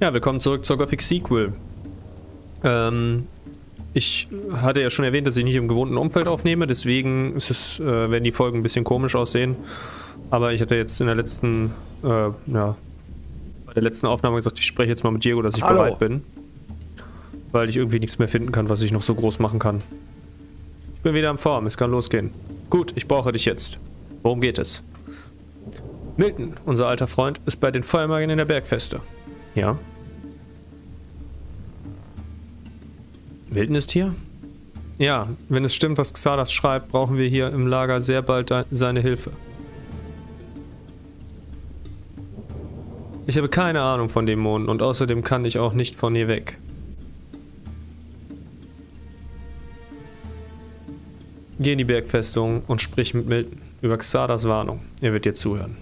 Ja, willkommen zurück zur Gothic Sequel. Ähm, ich hatte ja schon erwähnt, dass ich nicht im gewohnten Umfeld aufnehme, deswegen ist es, äh, werden die Folgen ein bisschen komisch aussehen. Aber ich hatte jetzt in der letzten, äh, ja, bei der letzten Aufnahme gesagt, ich spreche jetzt mal mit Diego, dass ich Hallo. bereit bin. Weil ich irgendwie nichts mehr finden kann, was ich noch so groß machen kann. Ich bin wieder in Form, es kann losgehen. Gut, ich brauche dich jetzt. Worum geht es? Milton, unser alter Freund, ist bei den Feuermagiern in der Bergfeste. Ja. Milton ist hier? Ja, wenn es stimmt, was Xardas schreibt, brauchen wir hier im Lager sehr bald seine Hilfe. Ich habe keine Ahnung von Dämonen und außerdem kann ich auch nicht von hier weg. Geh in die Bergfestung und sprich mit Milton über Xardas Warnung. Er wird dir zuhören.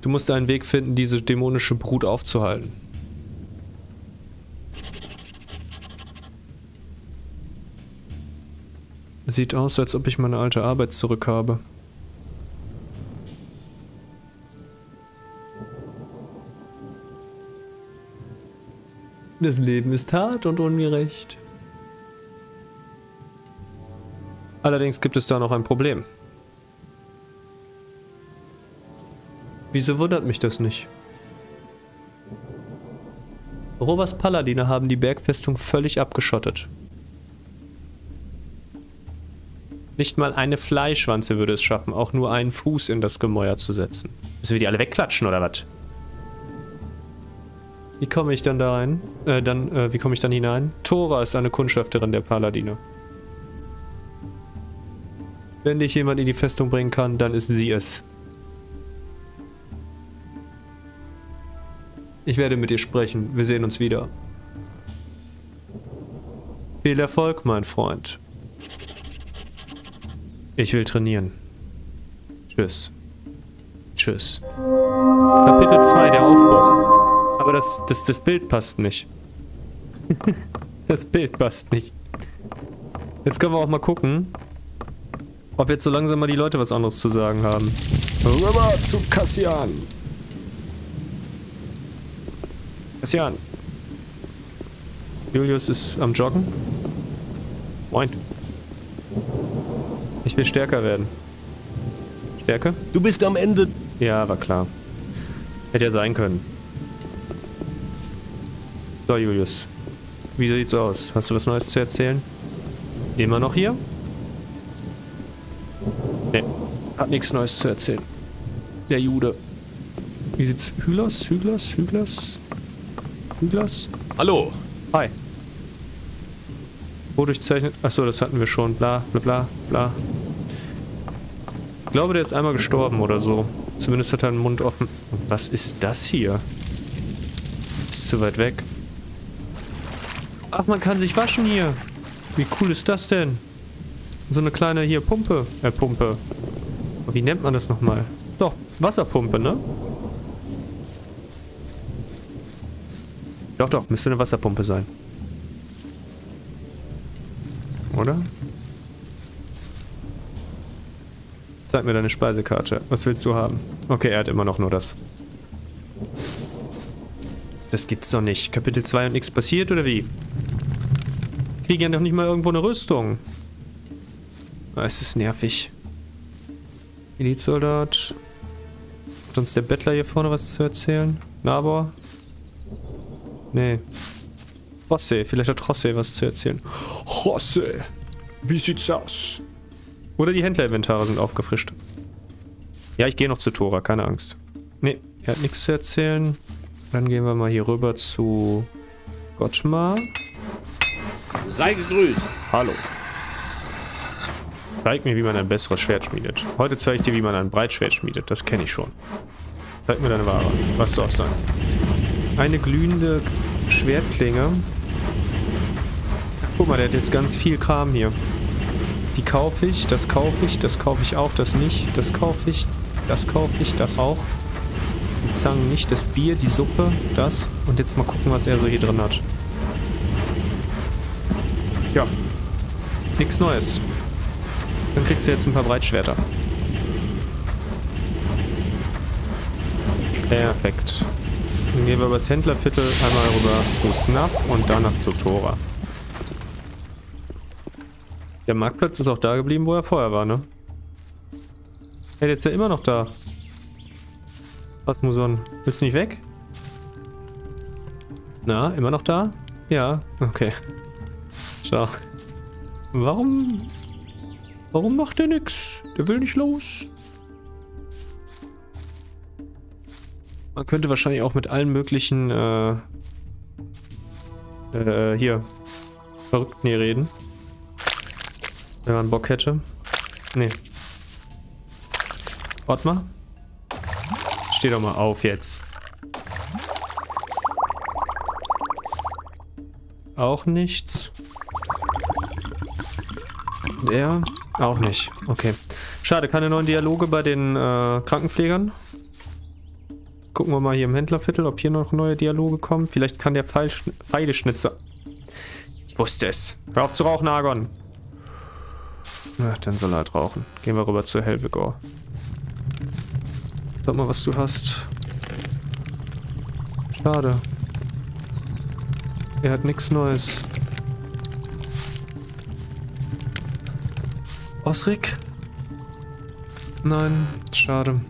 Du musst einen Weg finden, diese dämonische Brut aufzuhalten. Sieht aus, als ob ich meine alte Arbeit zurückhabe. Das Leben ist hart und ungerecht. Allerdings gibt es da noch ein Problem. Wieso wundert mich das nicht? Robers Paladine haben die Bergfestung völlig abgeschottet. Nicht mal eine Fleischwanze würde es schaffen, auch nur einen Fuß in das Gemäuer zu setzen. Müssen wir die alle wegklatschen oder was? Wie komme ich dann da rein? Äh, dann, äh, wie komme ich dann hinein? Tora ist eine Kundschafterin der Paladine. Wenn dich jemand in die Festung bringen kann, dann ist sie es. Ich werde mit ihr sprechen. Wir sehen uns wieder. Viel Erfolg, mein Freund. Ich will trainieren. Tschüss. Tschüss. Kapitel 2, der Aufbruch. Aber das, das, das Bild passt nicht. das Bild passt nicht. Jetzt können wir auch mal gucken, ob jetzt so langsam mal die Leute was anderes zu sagen haben. Rüber zu Cassian. Christian. Julius ist am Joggen. Moin. Ich will stärker werden. Stärke? Du bist am Ende. Ja, war klar. Hätte ja sein können. So, Julius. Wie sieht's aus? Hast du was Neues zu erzählen? Immer noch hier? Ne, hat nichts Neues zu erzählen. Der Jude. Wie sieht's? Hüglers? Hüglers? Hüglers? Hüglers? Hallo. Hi. Wodurchzeichnet. Achso, das hatten wir schon. Bla, bla, bla, bla. Ich glaube, der ist einmal gestorben oder so. Zumindest hat er einen Mund offen. Was ist das hier? Ist zu weit weg. Ach, man kann sich waschen hier. Wie cool ist das denn? So eine kleine hier Pumpe. Äh, Pumpe. Wie nennt man das nochmal? Doch, Wasserpumpe, ne? Doch, doch, müsste eine Wasserpumpe sein. Oder? Zeig mir deine Speisekarte. Was willst du haben? Okay, er hat immer noch nur das. Das gibt's doch nicht. Kapitel 2 und nichts passiert, oder wie? Kriegen ja noch nicht mal irgendwo eine Rüstung. Ah, es ist nervig. Elitsoldat. Hat uns der Bettler hier vorne was zu erzählen? Nabor? Nee. Rosse, vielleicht hat Rosse was zu erzählen. Rosse. Wie sieht's aus? Oder die Händlerinventare sind aufgefrischt. Ja, ich gehe noch zu Tora, keine Angst. Nee, er hat nichts zu erzählen. Dann gehen wir mal hier rüber zu Gottmar. Sei gegrüßt. Hallo. Zeig mir, wie man ein besseres Schwert schmiedet. Heute zeige ich dir, wie man ein Breitschwert schmiedet. Das kenne ich schon. Zeig mir deine Ware. Was soll sein? Eine glühende Schwertklinge. Guck mal, der hat jetzt ganz viel Kram hier. Die kaufe ich, das kaufe ich, das kaufe ich auch, das nicht, das kaufe ich, das kaufe ich, das auch. Die Zangen nicht, das Bier, die Suppe, das. Und jetzt mal gucken, was er so hier drin hat. Ja. Nichts Neues. Dann kriegst du jetzt ein paar Breitschwerter. Perfekt. Dann gehen wir über das Händlerviertel einmal rüber zu Snuff und danach zu Tora. Der Marktplatz ist auch da geblieben, wo er vorher war, ne? Hey, der ist ja immer noch da. Rasmuson, willst du nicht weg? Na, immer noch da? Ja, okay. Ciao. Warum? Warum macht der nix? Der will nicht los. Man könnte wahrscheinlich auch mit allen möglichen, äh, äh, hier, Verrückten hier reden. Wenn man Bock hätte. Nee. Ottmar? Steh doch mal auf jetzt. Auch nichts. Der? Auch nicht. Okay. Schade, keine neuen Dialoge bei den äh, Krankenpflegern. Gucken wir mal hier im Händlerviertel, ob hier noch neue Dialoge kommen. Vielleicht kann der Pfeil, Pfeileschnitzer... Ich wusste es. Hör auf zu rauchen, Argon. Na, dann soll er halt rauchen. Gehen wir rüber zu Helvegor. Sag mal, was du hast. Schade. Er hat nichts Neues. Osrik? Nein, schade.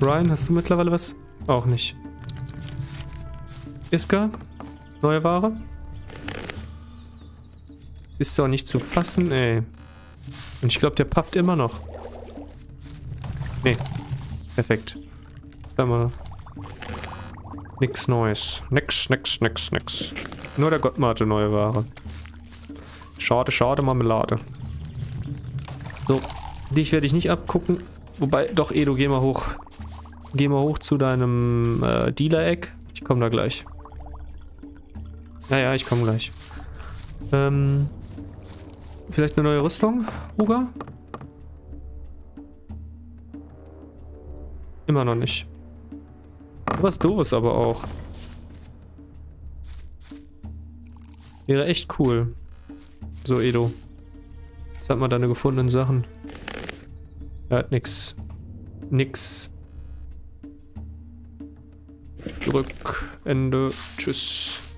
Brian, hast du mittlerweile was? Auch nicht. Iska? Neue Ware? Ist doch nicht zu fassen, ey. Und ich glaube, der pufft immer noch. Nee. Perfekt. Sag mal. Nix Neues. Nix, nix, nix, nix. Nur der Gottmar hatte neue Ware. Schade, schade, Marmelade. So. Dich werde ich nicht abgucken. Wobei, doch, Edo, geh mal hoch. Geh mal hoch zu deinem äh, Dealer-Eck. Ich komme da gleich. Naja, ich komme gleich. Ähm, vielleicht eine neue Rüstung, Uga? Immer noch nicht. Was doofes aber auch. Wäre echt cool. So, Edo. Jetzt hat man deine gefundenen Sachen. Er hat nix. Nix. Zurück. Ende. Tschüss.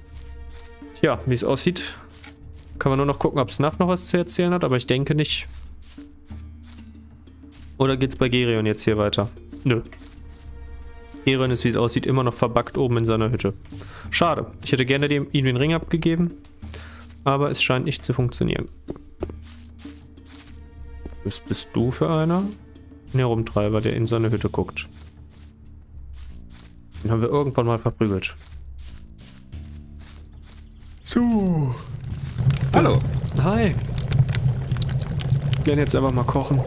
Ja, wie es aussieht. Kann man nur noch gucken, ob Snuff noch was zu erzählen hat, aber ich denke nicht. Oder geht's bei Gerion jetzt hier weiter? Nö. Gerion ist, wie es aussieht, immer noch verbackt oben in seiner Hütte. Schade. Ich hätte gerne dem, ihm den Ring abgegeben. Aber es scheint nicht zu funktionieren. Was bist du für einer? Ein Herumtreiber, der in seine Hütte guckt. Den haben wir irgendwann mal verprügelt. So. Hallo. Hi. Wir werden jetzt einfach mal kochen.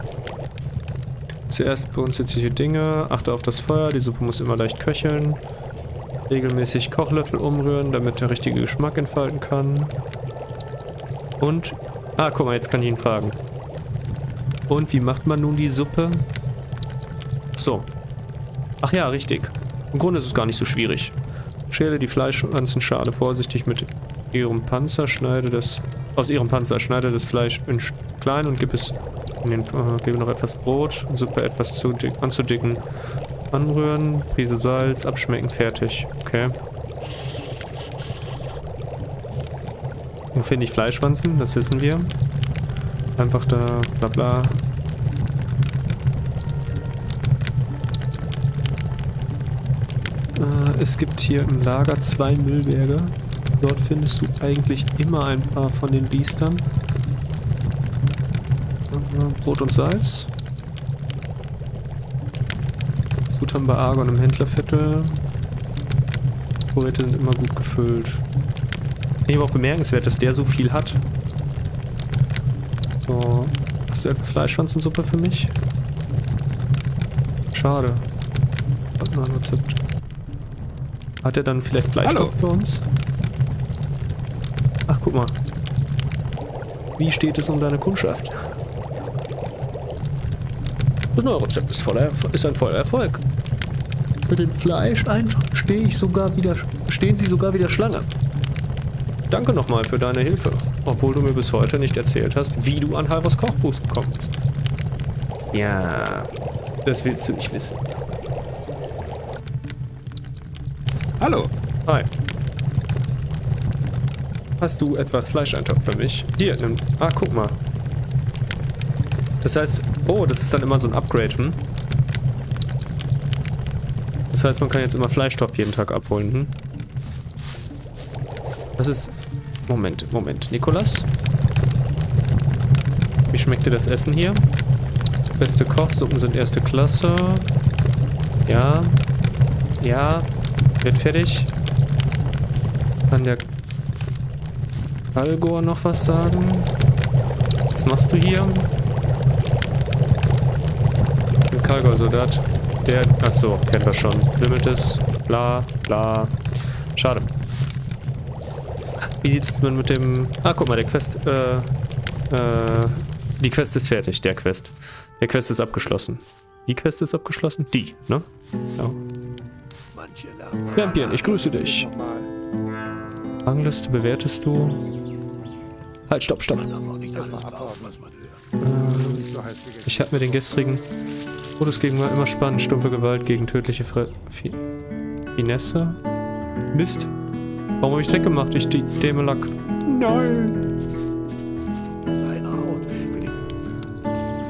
Zuerst bei uns nützliche Dinge. Achte auf das Feuer. Die Suppe muss immer leicht köcheln. Regelmäßig Kochlöffel umrühren, damit der richtige Geschmack entfalten kann. Und... Ah, guck mal, jetzt kann ich ihn fragen. Und wie macht man nun die Suppe? So. Ach ja, richtig. Im Grunde ist es gar nicht so schwierig. Schäle die Fleischwanzenschale vorsichtig mit ihrem Panzer, schneide das aus ihrem Panzer, schneide das Fleisch in klein und gib es in den, äh, gebe noch etwas Brot Suppe etwas zu dick, anzudicken. Anrühren, Prise Salz, abschmecken, fertig. Okay. Wo finde ich Fleischwanzen? Das wissen wir. Einfach da, bla bla. Äh, es gibt hier im Lager zwei Müllberge. Dort findest du eigentlich immer ein paar von den Biestern. Äh, Brot und Salz. Zutaten bei Argon im Händlerviertel. Vorräte sind immer gut gefüllt. Ich aber auch bemerkenswert, dass der so viel hat. So. Hast du etwas Fleischschwanzensuppe für mich? Schade. Ein Rezept. Hat er dann vielleicht Fleischkopf für uns? Guck mal. Wie steht es um deine Kundschaft? Das neue Rezept ist, voller, ist ein voller Erfolg. Mit dem Fleisch stehe ich sogar wieder, stehen sie sogar wieder Schlange. Danke nochmal für deine Hilfe, obwohl du mir bis heute nicht erzählt hast, wie du an Halvers Kochbuch kommst. Ja, Das willst du nicht wissen. Hallo. Hi. Hast du etwas Fleischeintopf für mich? Hier, nimm. Ah, guck mal. Das heißt, oh, das ist dann immer so ein Upgrade, hm? Das heißt, man kann jetzt immer Fleischtopf jeden Tag abholen, hm? Das ist... Moment, Moment. Nikolas? Wie schmeckt dir das Essen hier? Beste Kochsuppen sind erste Klasse. Ja. Ja. Wird fertig. Kann der Algor noch was sagen? Was machst du hier? Ein Kalgor-Soldat. Der, achso, kennt er schon. Wimmelt es, bla, bla. Schade. Wie sieht es denn mit dem... Ah, guck mal, der Quest, äh, äh, die Quest ist fertig, der Quest. Der Quest ist abgeschlossen. Die Quest ist abgeschlossen? Die, ne? Ja. Champion, ich grüße dich. Rangliste bewertest du? Halt, stopp, stopp. Ich habe mir den gestrigen Modus war immer spannend. Stumpfe Gewalt gegen tödliche Fre Fi Finesse. Mist. Warum habe ich es weggemacht? Ich die Dämelack. Nein.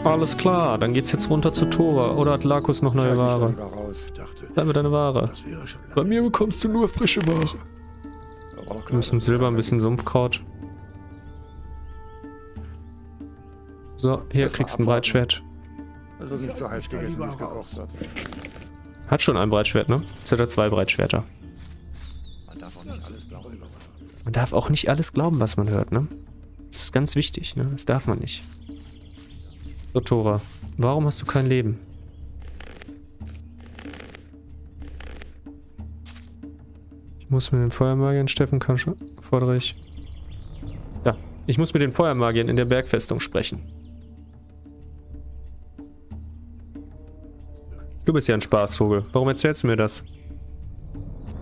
Alles klar, dann geht's jetzt runter zu Tora. Oder hat Lakus noch neue Ware? Bleib mir deine Ware. Bei mir bekommst du nur frische Ware. Ein bisschen Silber, ein bisschen Sumpfkraut. So, hier kriegst du ein Breitschwert. Also nicht so heiß gegessen, wie es gekocht wird. Hat schon ein Breitschwert, ne? Jetzt hat er zwei Breitschwerter. Man darf auch nicht alles glauben. Man darf auch nicht alles glauben, was man hört, ne? Das ist ganz wichtig, ne? Das darf man nicht. So, Tora. Warum hast du kein Leben? Ich muss mit den Feuermagiern, Steffen kann schon, fordere ich. Ja, ich muss mit den Feuermagiern in der Bergfestung sprechen. Du bist ja ein Spaßvogel. Warum erzählst du mir das?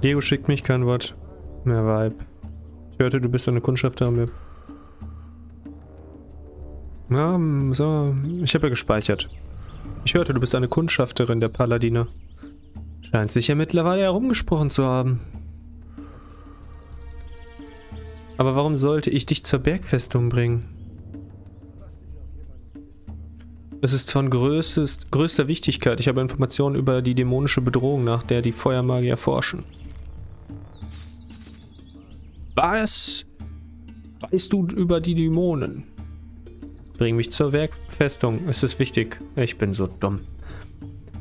Leo schickt mich kein Wort mehr Vibe. Ich hörte, du bist eine Kundschafterin. Ja, so. Ich habe ja gespeichert. Ich hörte, du bist eine Kundschafterin der Paladiner. Scheint sich ja mittlerweile herumgesprochen zu haben. Aber warum sollte ich dich zur Bergfestung bringen? Es ist von größtes, größter Wichtigkeit. Ich habe Informationen über die dämonische Bedrohung, nach der die Feuermagier forschen. Was? Weißt du über die Dämonen? Bring mich zur Werkfestung. Es ist wichtig. Ich bin so dumm.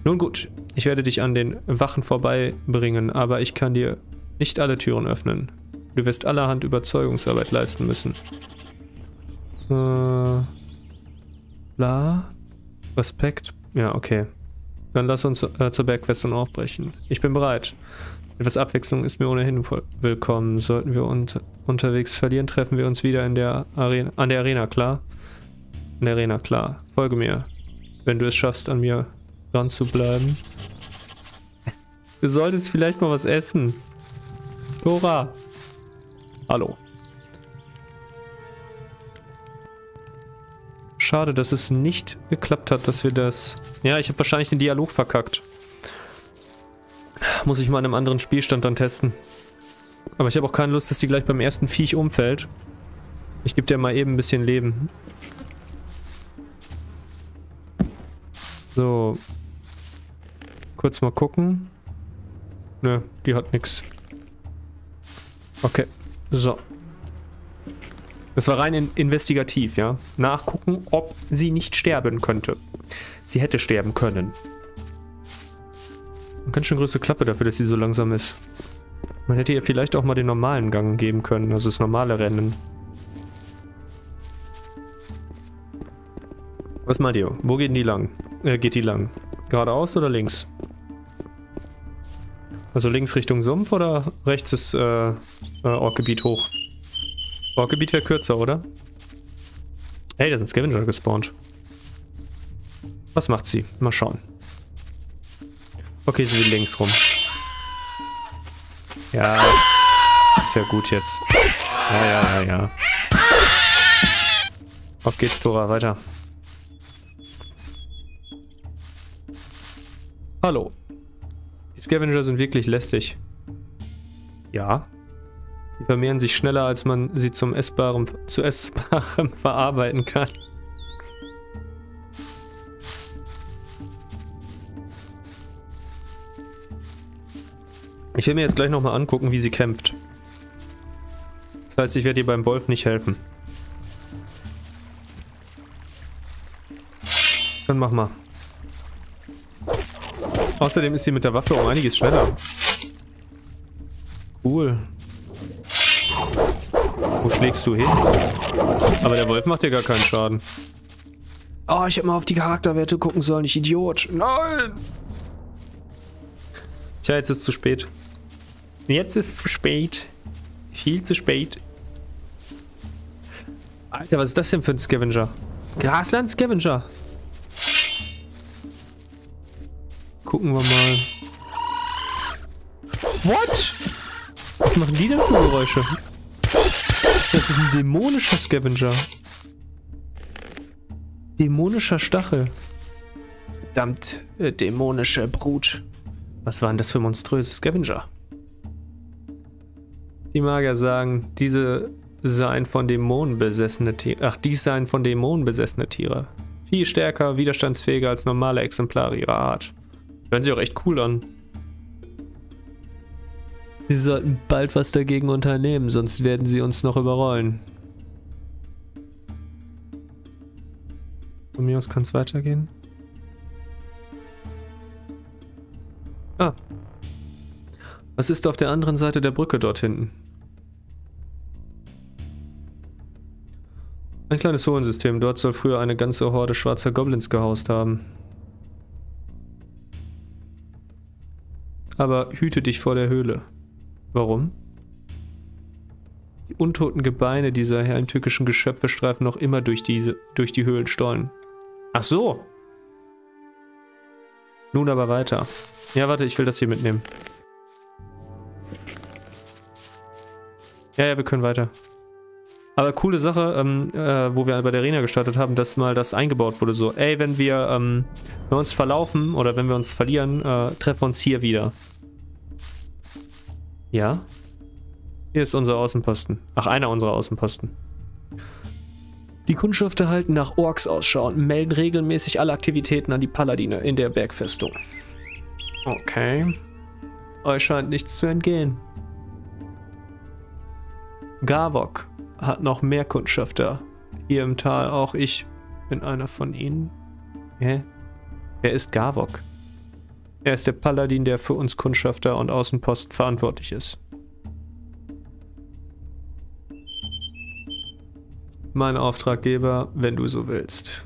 Nun gut, ich werde dich an den Wachen vorbeibringen, aber ich kann dir nicht alle Türen öffnen. Du wirst allerhand Überzeugungsarbeit leisten müssen. Äh, bla. Respekt. Ja, okay. Dann lass uns äh, zur Bergfestung aufbrechen. Ich bin bereit. Etwas Abwechslung ist mir ohnehin willkommen. Sollten wir uns unterwegs verlieren, treffen wir uns wieder in der Arena, an der Arena, klar? In der Arena, klar. Folge mir. Wenn du es schaffst, an mir dran zu bleiben. Du solltest vielleicht mal was essen. Dora. Hallo. Schade, dass es nicht geklappt hat, dass wir das... Ja, ich habe wahrscheinlich den Dialog verkackt. Muss ich mal in einem anderen Spielstand dann testen. Aber ich habe auch keine Lust, dass die gleich beim ersten Viech umfällt. Ich gebe dir mal eben ein bisschen Leben. So. Kurz mal gucken. Nö, die hat nichts. Okay. So. Das war rein in investigativ, ja. Nachgucken, ob sie nicht sterben könnte. Sie hätte sterben können. Ganz schön größte Klappe dafür, dass sie so langsam ist. Man hätte ihr vielleicht auch mal den normalen Gang geben können, also das normale Rennen. Was meint ihr? Wo geht die lang? Äh, geht die lang? Geradeaus oder links? Also links Richtung Sumpf oder rechts das äh, äh, Ortgebiet hoch? Ortgebiet wäre kürzer, oder? Hey, da sind Scavenger gespawnt. Was macht sie? Mal schauen. Okay, sie will links rum. Ja. Ist ja gut jetzt. Ja, ja, ja, ja. Auf geht's, Tora, weiter. Hallo. Die Scavenger sind wirklich lästig. Ja. Die vermehren sich schneller, als man sie zum Essbarem, zu Essbarem verarbeiten kann. Ich will mir jetzt gleich nochmal angucken, wie sie kämpft. Das heißt, ich werde ihr beim Wolf nicht helfen. Dann mach mal. Außerdem ist sie mit der Waffe um einiges schneller. Cool. Wo schlägst du hin? Aber der Wolf macht dir gar keinen Schaden. Oh, ich hätte mal auf die Charakterwerte gucken sollen, ich Idiot. Nein! Tja, jetzt ist es zu spät. Jetzt ist es zu spät. Viel zu spät. Alter, was ist das denn für ein Scavenger? Grasland Scavenger. Gucken wir mal. What? Was machen die denn für Geräusche? Das ist ein dämonischer Scavenger. Dämonischer Stachel. Verdammt, äh, dämonische Brut. Was waren das für monströse Scavenger? Die Magier sagen, diese seien von Dämonen besessene Tiere. Ach, dies seien von Dämonen besessene Tiere. Viel stärker, widerstandsfähiger als normale Exemplare ihrer Art. Hören sich auch echt cool an. Sie sollten bald was dagegen unternehmen, sonst werden sie uns noch überrollen. Von mir aus kann es weitergehen. Ah. Was ist auf der anderen Seite der Brücke dort hinten? Ein kleines Höhlensystem. Dort soll früher eine ganze Horde schwarzer Goblins gehaust haben. Aber hüte dich vor der Höhle. Warum? Die untoten Gebeine dieser heimtückischen Geschöpfe streifen noch immer durch, diese, durch die Höhlenstollen. Ach so. Nun aber weiter. Ja, warte, ich will das hier mitnehmen. Ja, ja, wir können weiter. Aber coole Sache, ähm, äh, wo wir bei der Arena gestartet haben, dass mal das eingebaut wurde. So, ey, wenn wir, ähm, wenn wir uns verlaufen oder wenn wir uns verlieren, äh, treffen wir uns hier wieder. Ja? Hier ist unser Außenposten. Ach, einer unserer Außenposten. Die Kundschafter halten nach Orks Ausschau und melden regelmäßig alle Aktivitäten an die Paladine in der Bergfestung. Okay. Euch scheint nichts zu entgehen. Garvok hat noch mehr Kundschafter. Hier im Tal auch ich bin einer von ihnen. Hä? Wer ist Garvok? Er ist der Paladin, der für uns Kundschafter und Außenposten verantwortlich ist. Mein Auftraggeber, wenn du so willst.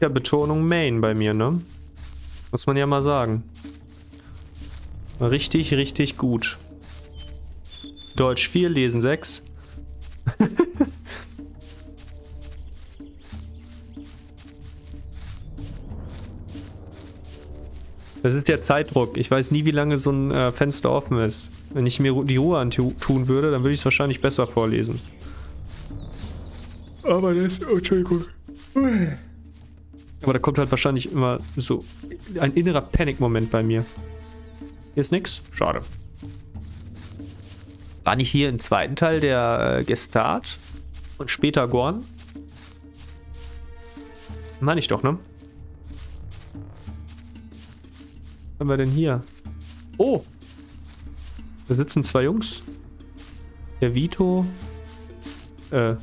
Ja, Betonung Main bei mir, ne? Muss man ja mal sagen. Richtig, richtig gut. Deutsch 4, Lesen 6. das ist der Zeitdruck. Ich weiß nie, wie lange so ein äh, Fenster offen ist. Wenn ich mir die Ruhe antun würde, dann würde ich es wahrscheinlich besser vorlesen. Aber das... Oh, Entschuldigung. Aber da kommt halt wahrscheinlich immer so ein innerer Panikmoment bei mir. Hier ist nix? Schade. War nicht hier im zweiten Teil der äh, Gestart und später Gorn? Meine ich doch, ne? Was haben wir denn hier? Oh! Da sitzen zwei Jungs. Der Vito. Äh.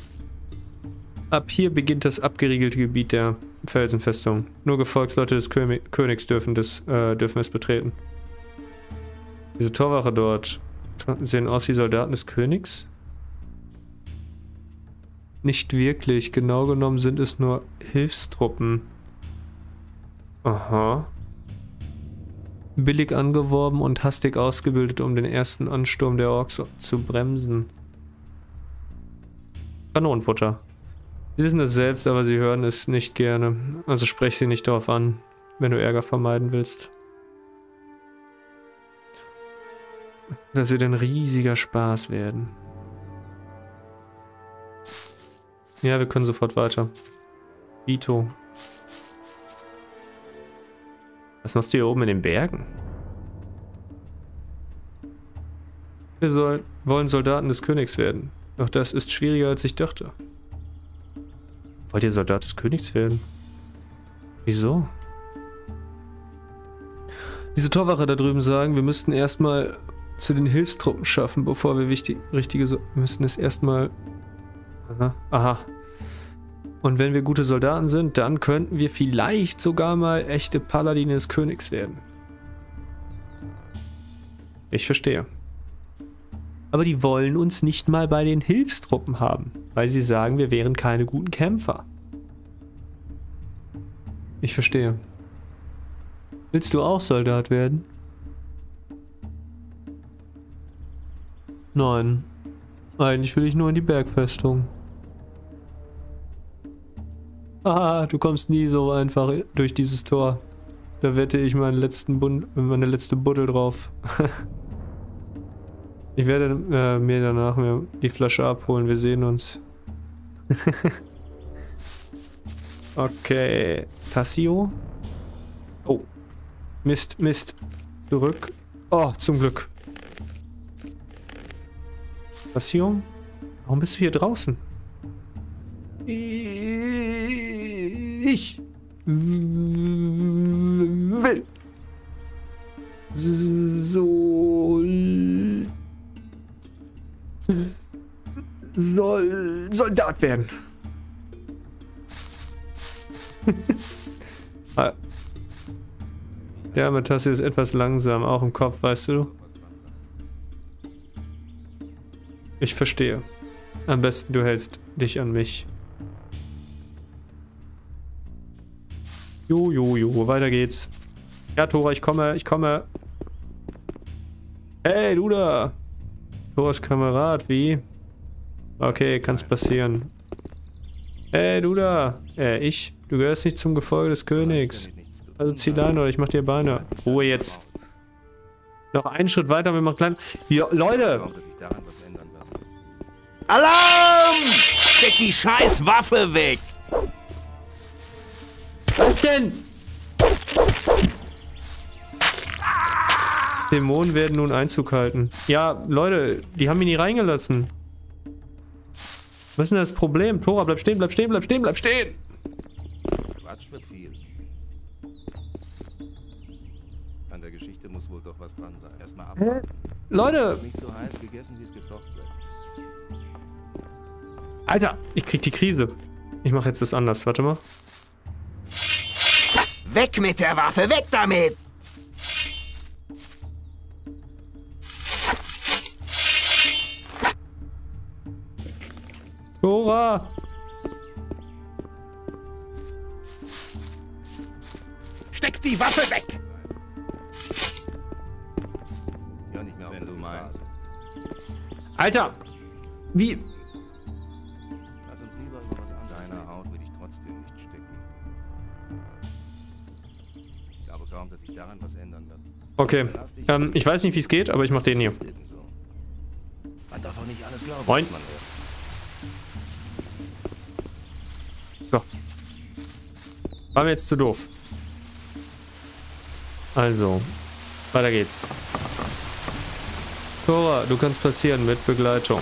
Ab hier beginnt das abgeriegelte Gebiet der Felsenfestung. Nur Gefolgsleute des Kö Königs dürfen, das, äh, dürfen es betreten. Diese Torwache dort sehen aus wie Soldaten des Königs? Nicht wirklich. Genau genommen sind es nur Hilfstruppen. Aha. Billig angeworben und hastig ausgebildet, um den ersten Ansturm der Orks zu bremsen. Kanonenfutter. Sie wissen es selbst, aber sie hören es nicht gerne. Also sprech sie nicht darauf an, wenn du Ärger vermeiden willst. Das wird ein riesiger Spaß werden. Ja, wir können sofort weiter. Vito. Was machst du hier oben in den Bergen? Wir soll, wollen Soldaten des Königs werden. Doch das ist schwieriger, als ich dachte. Wollt ihr Soldat des Königs werden? Wieso? Diese Torwache da drüben sagen, wir müssten erstmal zu den Hilfstruppen schaffen, bevor wir wichtig, richtige... So wir müssen es erstmal... Aha. Aha. Und wenn wir gute Soldaten sind, dann könnten wir vielleicht sogar mal echte Paladine des Königs werden. Ich verstehe. Aber die wollen uns nicht mal bei den Hilfstruppen haben, weil sie sagen, wir wären keine guten Kämpfer. Ich verstehe. Willst du auch Soldat werden? Nein. Eigentlich will ich nur in die Bergfestung. Ah, du kommst nie so einfach durch dieses Tor. Da wette ich meinen letzten Bund, meine letzte Buddel drauf. ich werde äh, mir danach mir die Flasche abholen. Wir sehen uns. okay. Tassio? Oh. Mist, Mist. Zurück. Oh, zum Glück. Tassio? Warum bist du hier draußen? Ich will soll soll Soldat werden. Ah. Der arme Tassi ist etwas langsam, auch im Kopf, weißt du? Ich verstehe. Am besten du hältst dich an mich. Jo, jo, jo, weiter geht's. Ja, Tora, ich komme, ich komme. Hey, du da. Toras Kamerad, wie? Okay, kann's passieren. Hey, du da. Äh, ich. Du gehörst nicht zum Gefolge des Königs. Also zieh deine oder ich mach dir Beine. Ruhe jetzt. Noch einen Schritt weiter, wir machen klein. Ja, Leute! Alarm! Steck die scheiß Waffe weg! Was denn? Dämonen werden nun Einzug halten. Ja, Leute, die haben ihn nie reingelassen. Was ist denn das Problem? Tora, bleib stehen, bleib stehen, bleib stehen, bleib stehen! Quatsch wird viel. An der Geschichte muss wohl doch was dran sein. Erstmal ab. Leute! Nicht so heiß gegessen, wie es gekocht wird. Alter, ich krieg die Krise. Ich mache jetzt das anders. Warte mal. Weg mit der Waffe, weg damit! Tora! Steck die Waffe weg! Ja, nicht mehr, wenn du meinst. Alter! Wie? Okay. Ähm, ich weiß nicht, wie es geht, aber ich mach den hier. Ist ebenso. Man darf auch nicht alles glauben, Moin. So. War mir jetzt zu doof. Also, weiter geht's. Tora, du kannst passieren mit Begleitung.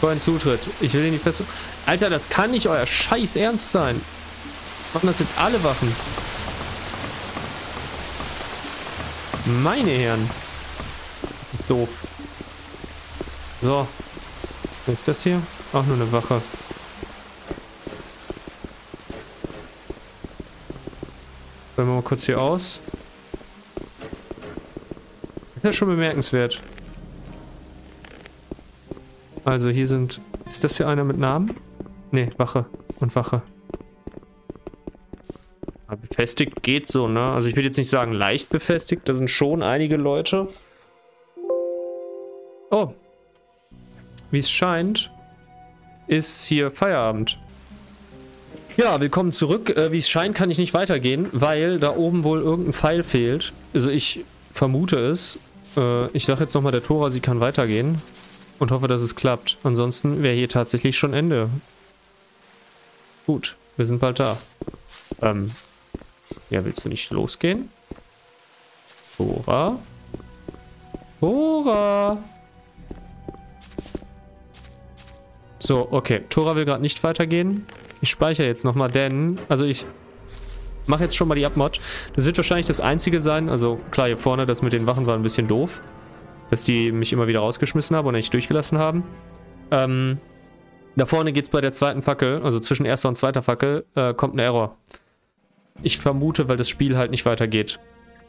Vor Zutritt. Ich will dir nicht besser. Alter, das kann nicht euer Scheiß Ernst sein. Machen das jetzt alle Wachen? Meine Herren. Doof. So. Was ist das hier? Auch nur eine Wache. Wollen wir mal kurz hier aus. Ist ja schon bemerkenswert. Also hier sind... Ist das hier einer mit Namen? Ne, Wache und Wache. Befestigt geht so, ne? Also ich würde jetzt nicht sagen leicht befestigt. Da sind schon einige Leute. Oh. Wie es scheint, ist hier Feierabend. Ja, willkommen zurück. Äh, wie es scheint, kann ich nicht weitergehen, weil da oben wohl irgendein Pfeil fehlt. Also ich vermute es. Äh, ich sage jetzt nochmal der Tora, sie kann weitergehen. Und hoffe, dass es klappt. Ansonsten wäre hier tatsächlich schon Ende. Gut, wir sind bald da. Ähm, Ja, willst du nicht losgehen? Tora? Tora! So, okay. Tora will gerade nicht weitergehen. Ich speichere jetzt nochmal, denn... Also ich mache jetzt schon mal die Abmod. Das wird wahrscheinlich das einzige sein. Also klar, hier vorne, das mit den Wachen war ein bisschen doof. Dass die mich immer wieder rausgeschmissen haben und nicht durchgelassen haben. Ähm, da vorne geht es bei der zweiten Fackel, also zwischen erster und zweiter Fackel, äh, kommt ein Error. Ich vermute, weil das Spiel halt nicht weitergeht.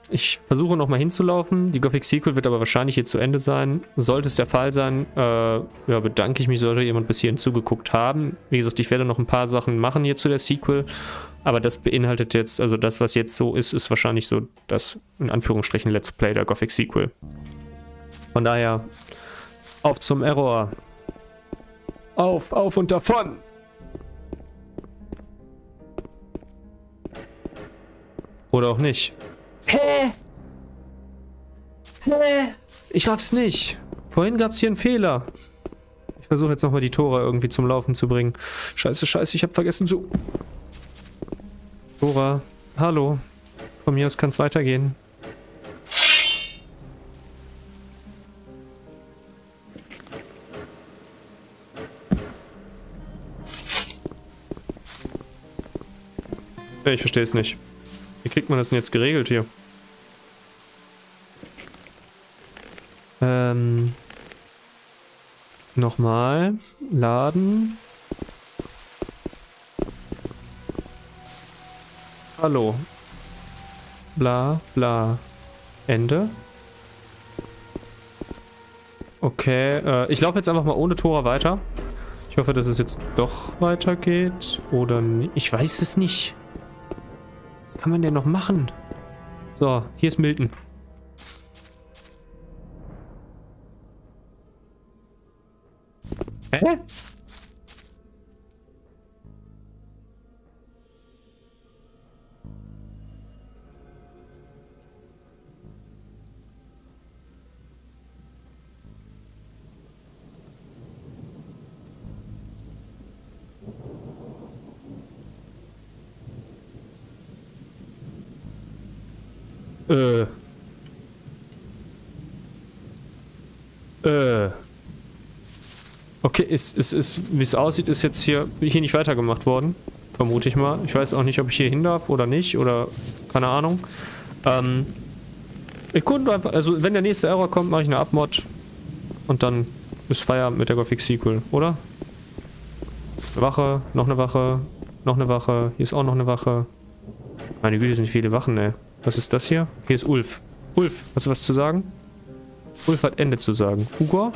Ich versuche nochmal hinzulaufen. Die Gothic Sequel wird aber wahrscheinlich hier zu Ende sein. Sollte es der Fall sein, äh, ja, bedanke ich mich, sollte jemand bis hierhin zugeguckt haben. Wie gesagt, ich werde noch ein paar Sachen machen hier zu der Sequel. Aber das beinhaltet jetzt, also das, was jetzt so ist, ist wahrscheinlich so das, in Anführungsstrichen, Let's Play der Gothic Sequel. Von daher, auf zum Error. Auf, auf und davon! Oder auch nicht. Hä? Hä? Ich raff's nicht. Vorhin gab's hier einen Fehler. Ich versuche jetzt nochmal die Tore irgendwie zum Laufen zu bringen. Scheiße, scheiße, ich habe vergessen zu... Tora, hallo. Von mir aus kann's weitergehen. Ich verstehe es nicht. Wie kriegt man das denn jetzt geregelt hier? Ähm. Nochmal. Laden. Hallo. Bla, bla. Ende. Okay, äh, ich laufe jetzt einfach mal ohne Tora weiter. Ich hoffe, dass es jetzt doch weitergeht. Oder nicht. Ich weiß es nicht. Was kann man denn noch machen? So, hier ist Milton. Hä? Äh. Äh. Okay, ist, ist, ist, wie es aussieht, ist jetzt hier, hier nicht weitergemacht worden. Vermute ich mal. Ich weiß auch nicht, ob ich hier hin darf oder nicht. Oder keine Ahnung. Ähm. Ich konnte einfach, also wenn der nächste Error kommt, mache ich eine Abmod. Und dann ist Feierabend mit der Gothic Sequel, oder? Eine Wache, noch eine Wache, noch eine Wache. Hier ist auch noch eine Wache. Meine Güte, sind viele Wachen, ey. Was ist das hier? Hier ist Ulf. Ulf, hast du was zu sagen? Ulf hat Ende zu sagen. Hugo?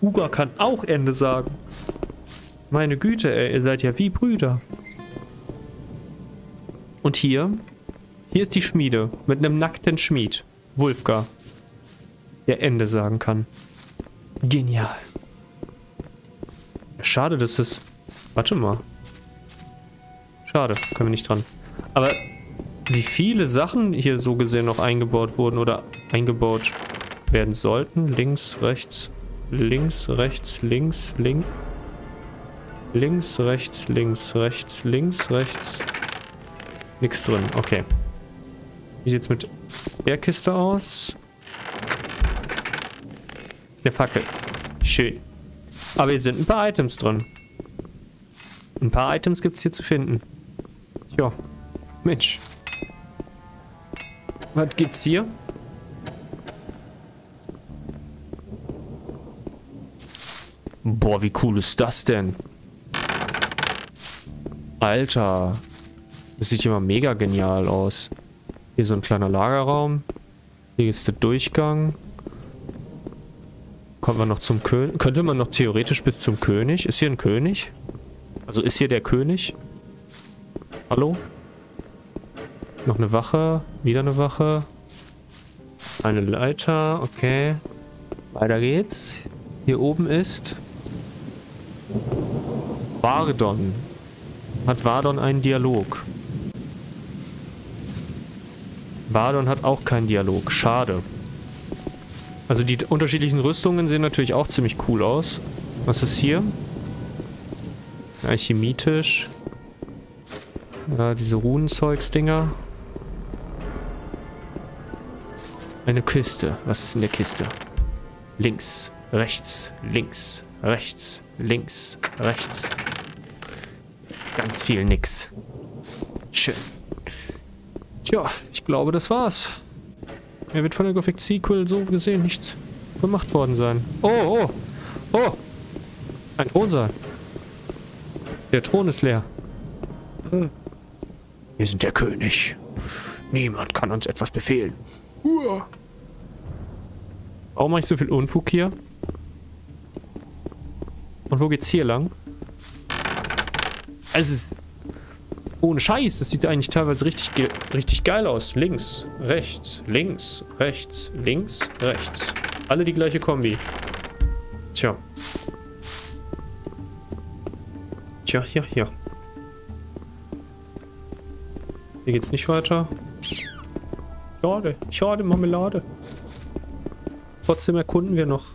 Hugo kann auch Ende sagen. Meine Güte, ey, ihr seid ja wie Brüder. Und hier? Hier ist die Schmiede mit einem nackten Schmied. Wulfgar. Der Ende sagen kann. Genial. Schade, dass es... Warte mal. Schade, können wir nicht dran. Aber wie viele Sachen hier so gesehen noch eingebaut wurden oder eingebaut werden sollten. Links, rechts, links, rechts, links, links. Links, rechts, links, rechts, links, rechts. Nix drin, okay. Wie sieht's mit der Kiste aus? Eine Fackel. Schön. Aber hier sind ein paar Items drin. Ein paar Items gibt's hier zu finden. Tja. Mensch. Was gibt's hier? Boah, wie cool ist das denn? Alter. Das sieht immer mega genial aus. Hier so ein kleiner Lagerraum. Hier ist der Durchgang. Kommt man noch zum König? Könnte man noch theoretisch bis zum König? Ist hier ein König? Also ist hier der König? Hallo? Noch eine Wache. Wieder eine Wache. Eine Leiter. Okay. Weiter geht's. Hier oben ist... Vardon. Hat Vardon einen Dialog? Vardon hat auch keinen Dialog. Schade. Also die unterschiedlichen Rüstungen sehen natürlich auch ziemlich cool aus. Was ist hier? Alchemitisch. Ja, diese Runenzeugsdinger. Eine Kiste. Was ist in der Kiste? Links, rechts, links, rechts, links, rechts. Ganz viel nix. Schön. Tja, ich glaube, das war's. Er wird von der Gothic Sequel so gesehen nicht gemacht worden sein. Oh, oh, oh. Ein Thronsaal. Der Thron ist leer. Wir sind der König. Niemand kann uns etwas befehlen. Uah. Warum mache ich so viel Unfug hier? Und wo geht's hier lang? Es ist ohne Scheiß, das sieht eigentlich teilweise richtig, richtig geil aus. Links, rechts, links, rechts, links, rechts. Alle die gleiche Kombi. Tja. Tja, ja, ja. Hier geht's nicht weiter. Schade, schade, Marmelade. Trotzdem erkunden wir noch.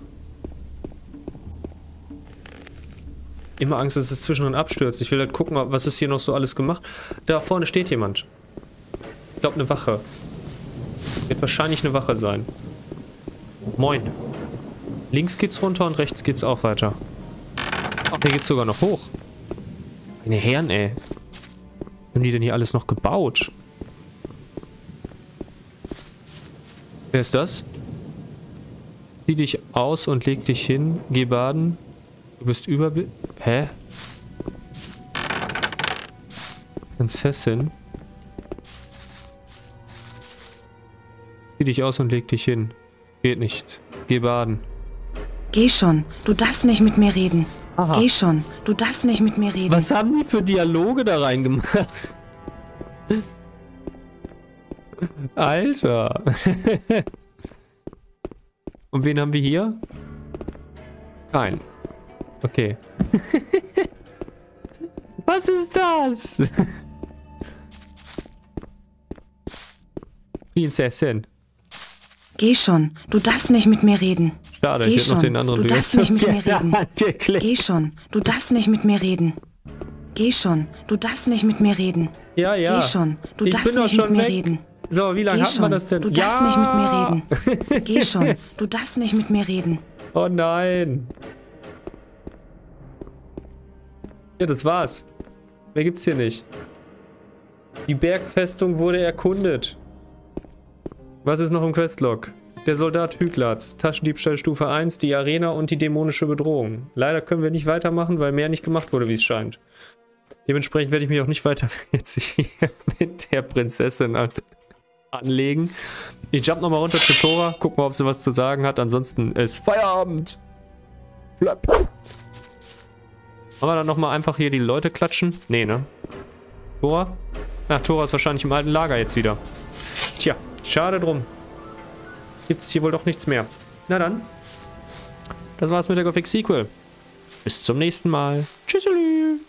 Immer Angst, dass es zwischendrin abstürzt. Ich will halt gucken, was ist hier noch so alles gemacht. Da vorne steht jemand. Ich glaube, eine Wache. Wird wahrscheinlich eine Wache sein. Moin. Links geht's runter und rechts geht's auch weiter. Ach, hier geht's sogar noch hoch. Meine Herren, ey. Was haben die denn hier alles noch gebaut? Wer ist das? Zieh dich aus und leg dich hin. Geh baden. Du bist überbi... Hä? Prinzessin? Zieh dich aus und leg dich hin. Geht nicht. Geh baden. Geh schon, du darfst nicht mit mir reden. Aha. Geh schon, du darfst nicht mit mir reden. Was haben die für Dialoge da reingemacht? Alter. Und wen haben wir hier? Kein. Okay. Was ist das? Prinzessin. Geh schon, du darfst nicht mit mir reden. Schade, Geh ich hätte noch schon, den anderen du Duell- darfst nicht mit mir reden. Geh schon, du darfst nicht mit mir reden. Geh schon, du darfst nicht mit mir reden. Ja, ja. Geh schon, du ich darfst nicht mit schon mir weg. reden. So, wie lange hat man das denn? du darfst ja! nicht mit mir reden. Geh schon, du darfst nicht mit mir reden. Oh nein. Ja, das war's. Mehr gibt's hier nicht. Die Bergfestung wurde erkundet. Was ist noch im Questlog? Der Soldat Hüglatz, Taschendiebstahl Stufe 1, die Arena und die dämonische Bedrohung. Leider können wir nicht weitermachen, weil mehr nicht gemacht wurde, wie es scheint. Dementsprechend werde ich mich auch nicht weiter jetzt hier mit der Prinzessin an anlegen. Ich jump nochmal runter zu Tora, guck mal, ob sie was zu sagen hat. Ansonsten ist Feierabend. Flap. Wollen wir dann nochmal einfach hier die Leute klatschen? Nee, ne? Tora? Ach, Tora ist wahrscheinlich im alten Lager jetzt wieder. Tja, schade drum. Gibt's hier wohl doch nichts mehr. Na dann. Das war's mit der Gothic Sequel. Bis zum nächsten Mal. Tschüsselie.